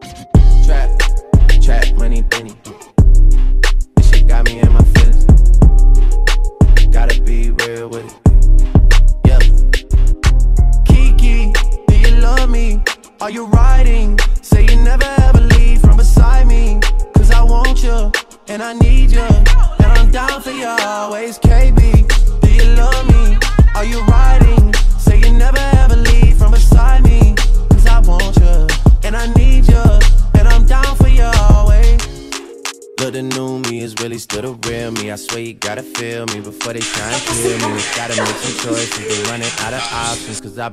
Trap, trap, money, Benny. This shit got me in my feelings. Gotta be real with it. Yeah. Kiki, do you love me? Are you riding? Say you never ever leave from beside me. Cause I want you, and I need you. And I'm down for you always. Need you. And I'm down for you always. Look, the new me is really still the real me. I swear you gotta feel me before they try and kill me. Gotta make some choices, they running out of options. Cause I've been